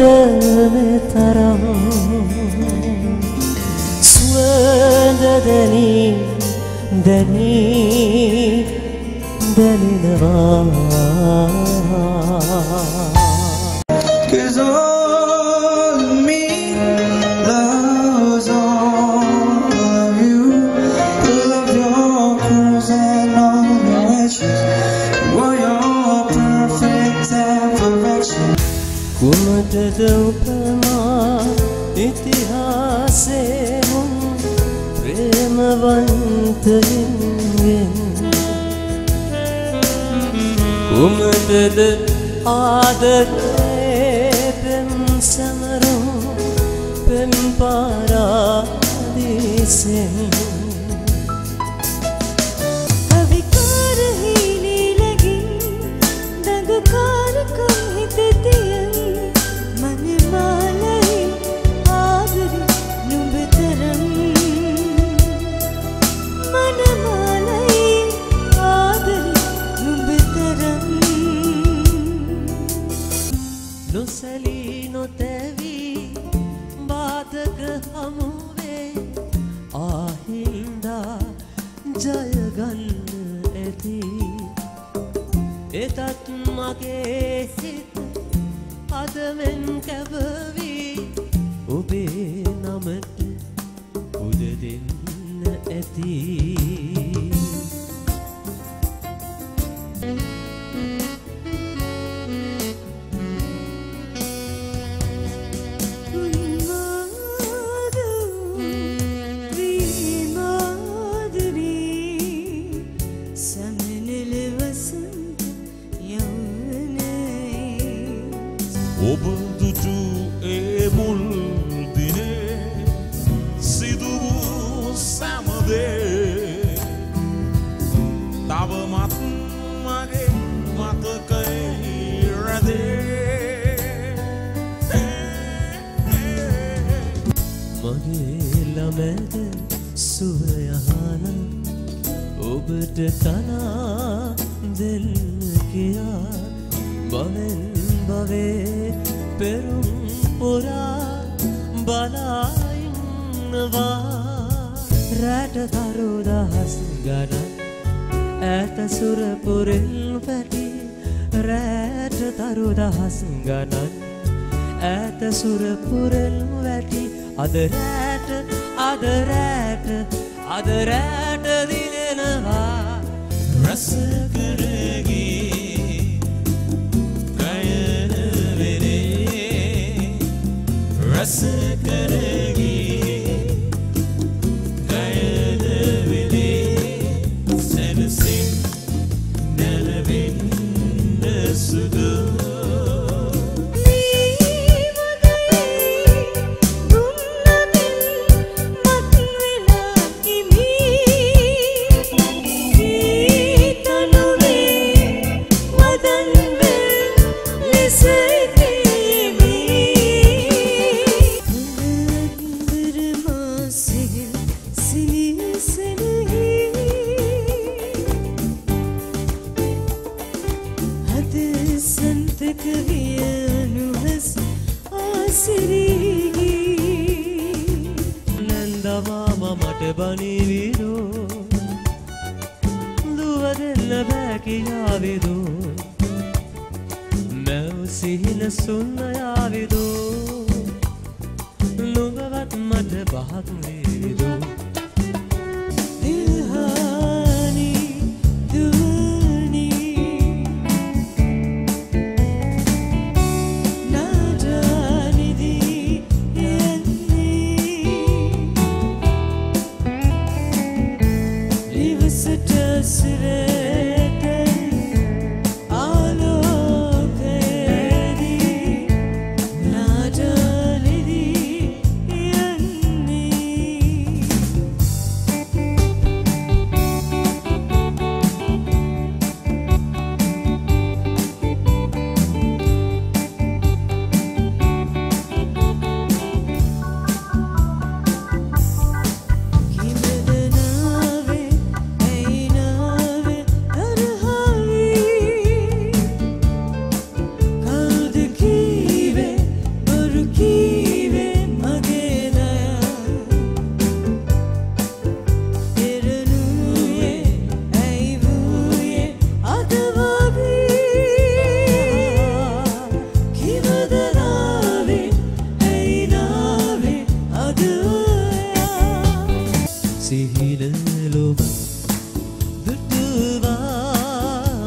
සුන්දරද මෙතරම් සුවඳ දැනී දැනී දැනෙනවා Cause කුමටද උපමා ඉතිහාසේ මුන් ප්‍රේමවන්තයින්ගෙන්? කුමටද ආදරේ පෙම් සමරුම් පෙම් පාරාදීසෙන් එතත් මගේ සිත අදමෙන් කැබවී ඔබේ නමට උද දෙන්න ඇති. ඒ මුල් දිනේ සිදු වූ සැමදේ තවමත් මගේ මතකයි රැදේ මගේ ළමැද සුවයහන ඔබට තනා දෙල් කියා බවෙන් බවේ පෙරුම් පුරා බලාඉන්නවා රැට තරුදහස් ගන ඇත සුරපුරෙල් පැටි රෑට තරුදහස් ගනන් ඇත සුරපුරෙල් වැටි අද රෑට අද රෑට අද රෑට දිනෙනවා. රස කරගී රස කරගී සන්තක විය අනුහස් ආසිරීගී නැන්දමාම මට බනිවිරෝ දුවදෙල්ල බැකියාවිදෝ මැව් සිහින සුන්නයාවිදෝ නුඹවත් මට බහක් වේදෝ se දින ලොව දුටුවා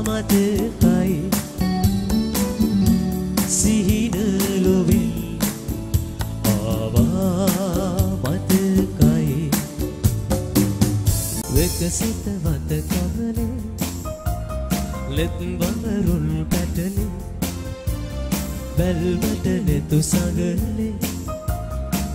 මතකයි සිහින ලොවින් ආවා මතකයි වෙකසිත වත කවලේ ලෙත් වවරුන් පැටලේ බැල්මට නෙතු සඟලේ